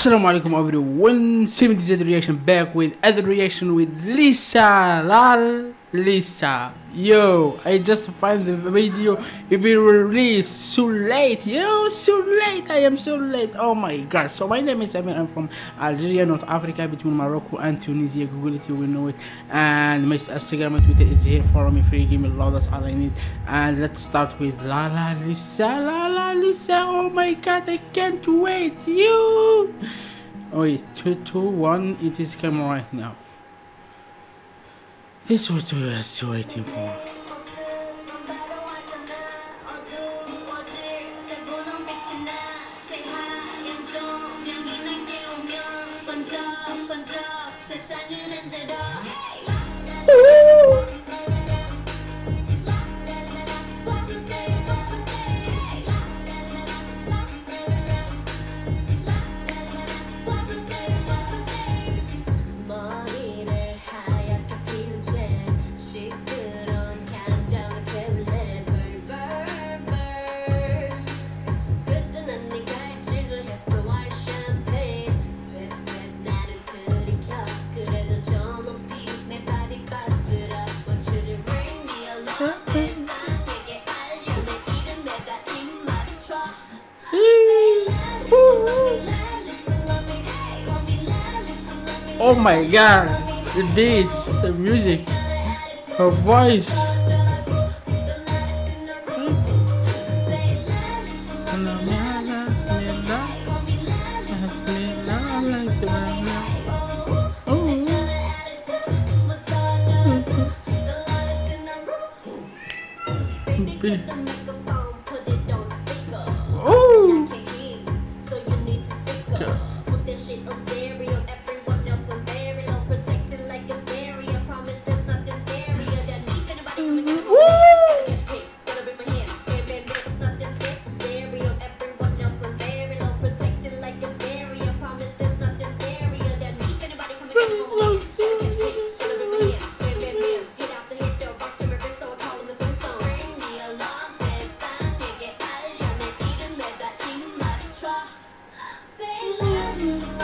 Assalamu alaikum everyone, Samir DZ reaction back with other reaction with Lisa, lal, Lisa. Yo, I just find the video it be released so late, yo, so late, I am so late, oh my god. So my name is Samir, I'm from Algeria, North Africa, between Morocco and Tunisia, Google it, you will know it. And my Instagram and Twitter is here, follow me free, give me love, that's all I need. And let's start with La La Lisa, Lala Lisa, oh my god, I can't wait, you. Oh wait, 2, 2, 1, it is coming right now. This was what I was waiting for. 머리를 Oh my god, the beats, the music, her voice. Ooh.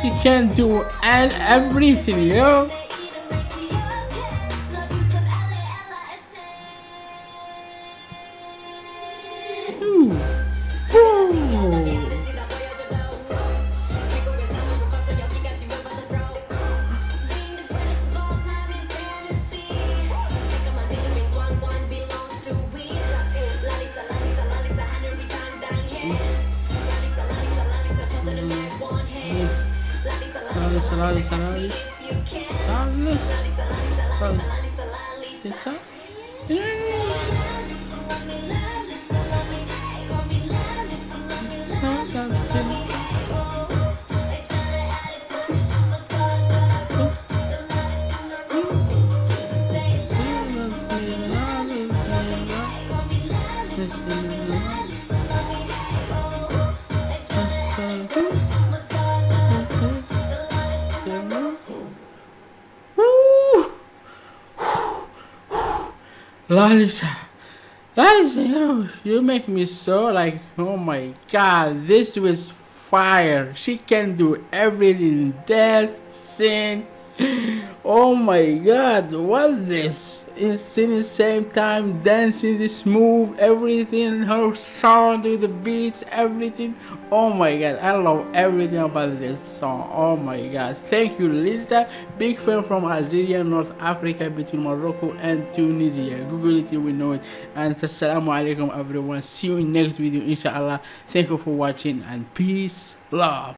She can do and everything, yo. Alice, Alice, Alice. Alice. Alice. Yes, Lalisa, Lalisa, yo, you make me so like, oh my god, this was fire. She can do everything, dance, sing. Oh my god, what's this? It's singing the same time, dancing, this move, everything, her sound the beats, everything. Oh my god, I love everything about this song. Oh my god, thank you, Lisa. Big fan from Algeria, North Africa, between Morocco and Tunisia. Google it, you will know it. And assalamu alaikum, everyone. See you in next video, inshallah. Thank you for watching and peace, love.